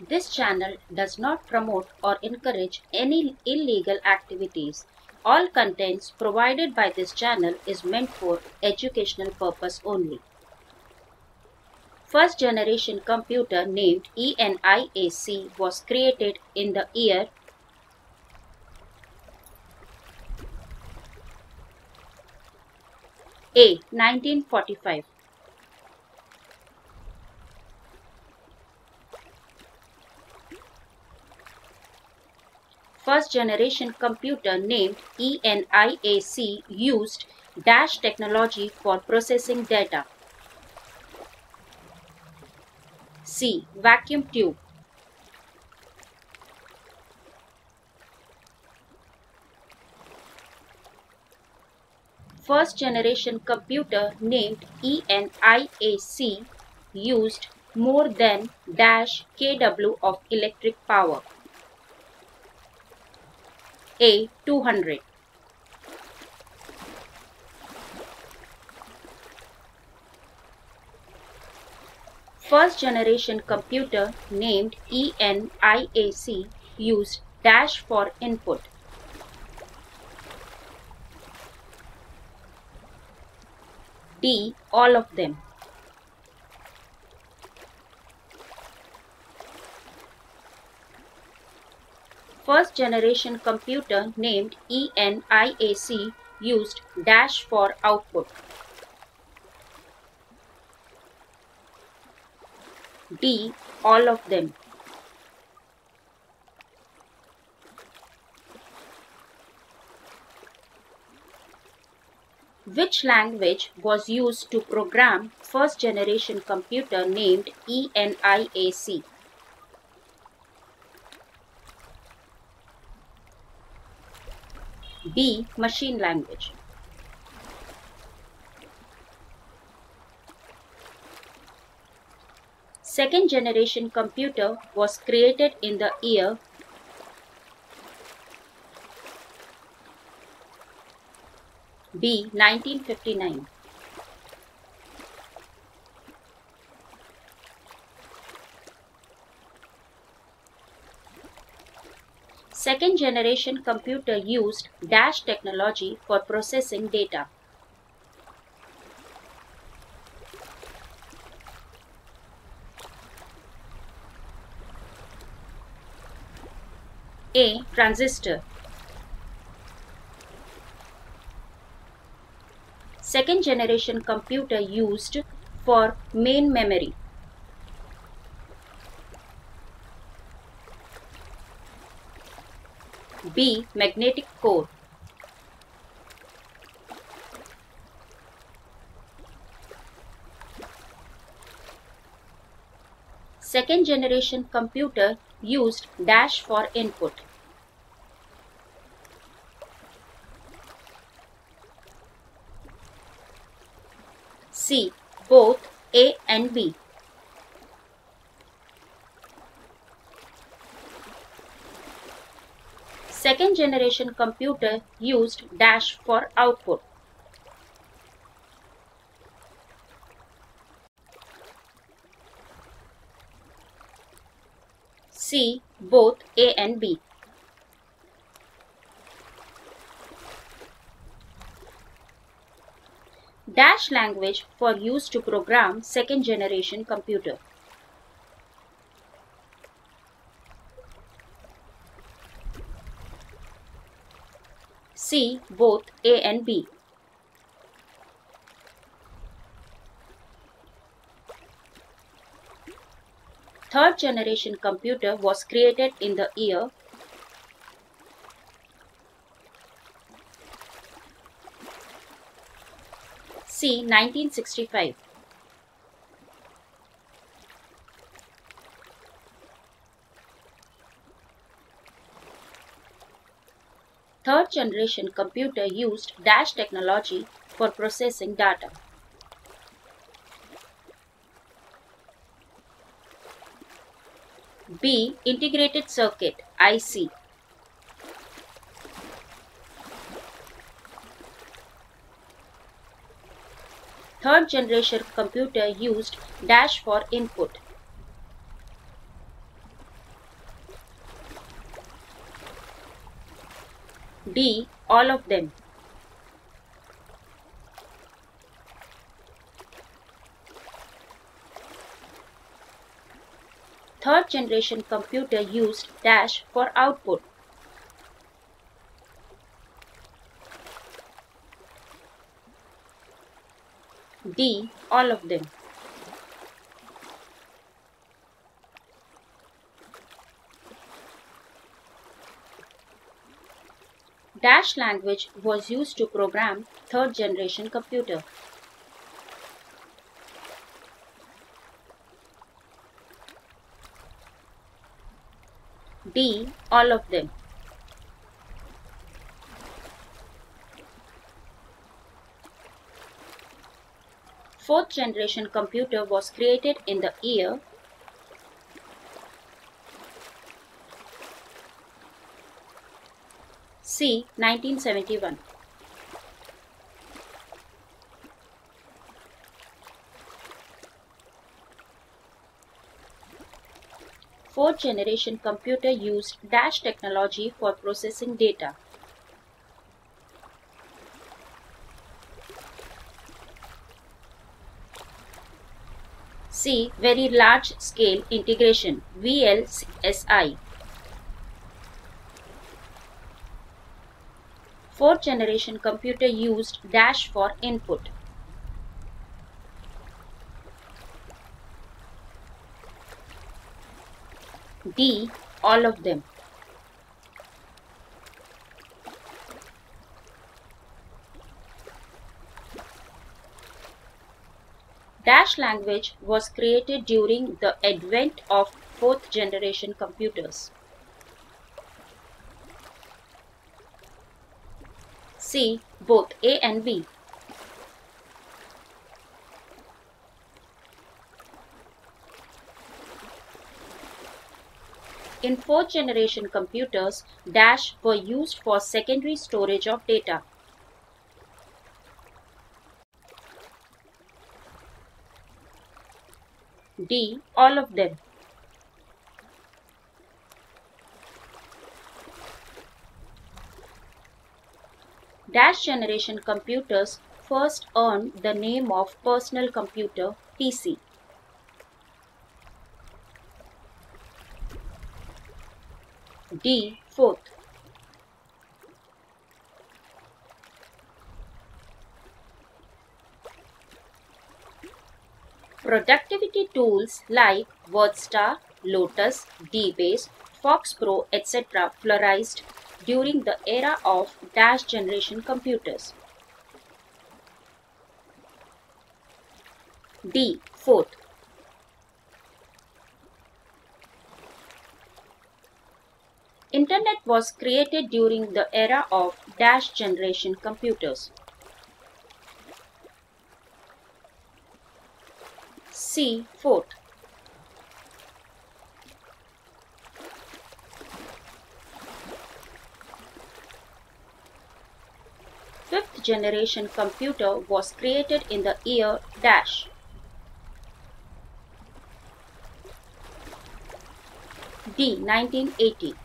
This channel does not promote or encourage any illegal activities. All contents provided by this channel is meant for educational purpose only. First generation computer named ENIAC was created in the year A. 1945 First generation computer named ENIAC used dash technology for processing data. C. Vacuum tube First generation computer named ENIAC used more than dash kW of electric power. A 200 First generation computer named ENIAC used dash for input. D. All of them. First generation computer named ENIAC used dash for output. D. All of them. Which language was used to program first generation computer named ENIAC? B. Machine language. Second generation computer was created in the year B. 1959. Second generation computer used dash technology for processing data. A. Transistor Second generation computer used for main memory. B. Magnetic core Second generation computer used dash for input. C. Both A and B. Second generation computer used dash for output. C. Both A and B. Dash language for use to program second generation computer. C. Both A and B. Third generation computer was created in the year C. 1965. Third generation computer used dash technology for processing data. B. Integrated circuit IC. Third generation computer used dash for input. D. All of them. Third generation computer used dash for output. D. All of them. Dash language was used to program third generation computer. D. All of them. Fourth generation computer was created in the year C. 1971. Fourth generation computer used dash technology for processing data. C. Very large scale integration VLSI. Fourth generation computer used dash for input. D. All of them. Dash language was created during the advent of fourth generation computers. C. Both A and B. In fourth generation computers, dash were used for secondary storage of data. D. All of them. Dash generation computers first earned the name of personal computer PC. D. Fourth. Productivity tools like WordStar, Lotus, DBase, FoxPro, etc. flourished during the era of dash generation computers. D. Fourth. Internet was created during the era of dash generation computers. C. Fourth. Fifth generation computer was created in the year dash. D. 1980.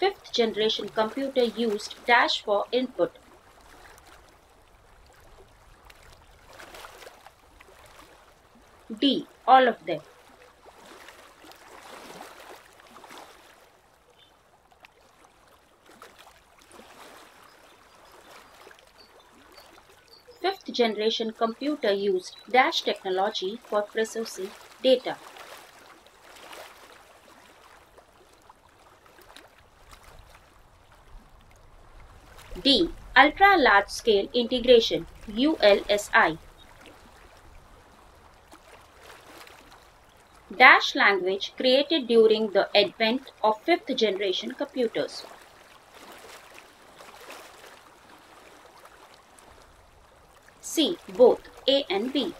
Fifth generation computer used dash for input. D. All of them. Fifth generation computer used dash technology for processing data. D. Ultra Large Scale Integration ULSI. Dash language created during the advent of fifth generation computers. C. Both A and B.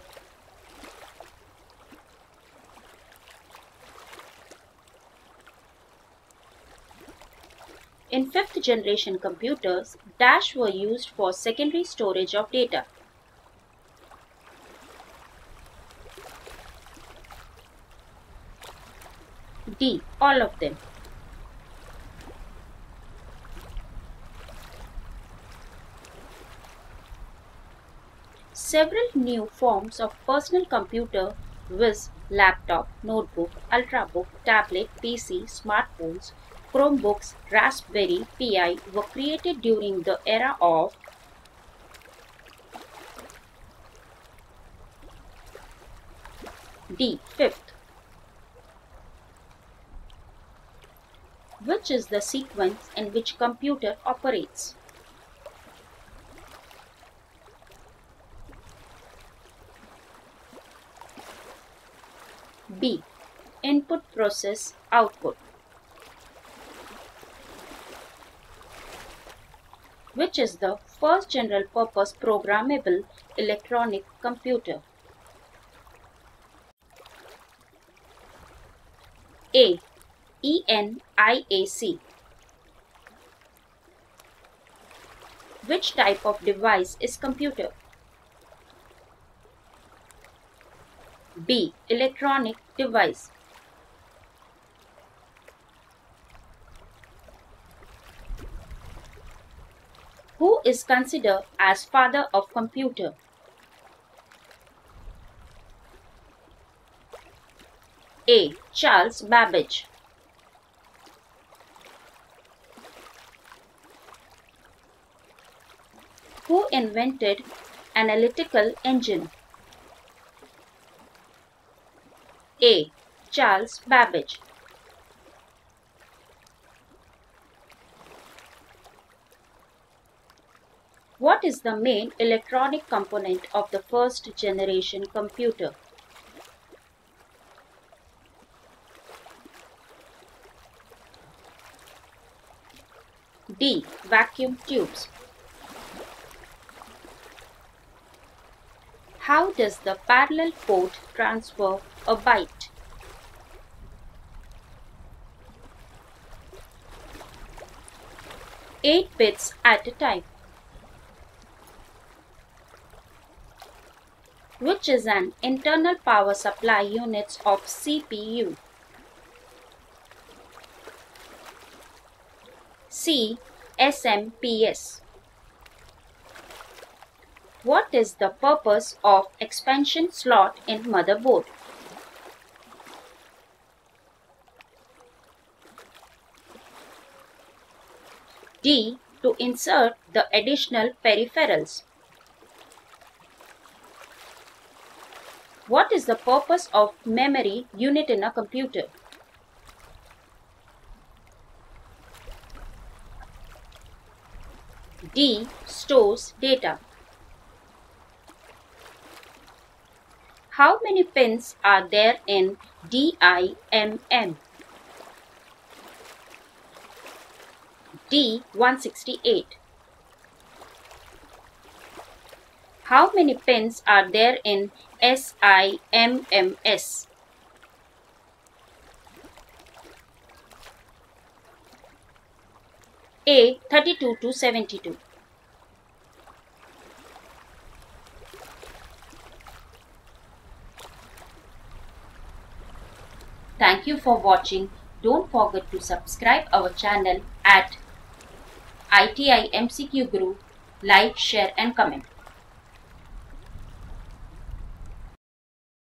In fifth generation computers, dash were used for secondary storage of data. D. All of them. Several new forms of personal computer viz. laptop, notebook, ultrabook, tablet, PC, smartphones, Chromebooks, Raspberry Pi were created during the era of D. Fifth. Which is the sequence in which computer operates? B. Input process output. Which is the first general purpose programmable electronic computer? A. ENIAC. Which type of device is computer? B. Electronic device. Who is considered as father of computer? A. Charles Babbage. Who invented analytical engine? A. Charles Babbage. What is the main electronic component of the first generation computer? D. Vacuum tubes. How does the parallel port transfer a byte? Eight bits at a time. Which is an internal power supply units of CPU? C. SMPS. What is the purpose of expansion slot in motherboard? D. To insert the additional peripherals. What is the purpose of memory unit in a computer? D. Stores data. How many pins are there in DIMM? D168. How many pins are there in SIMMS? A 32 to 72. Thank you for watching. Don't forget to subscribe our channel at ITI MCQ Guru. Like, share and comment.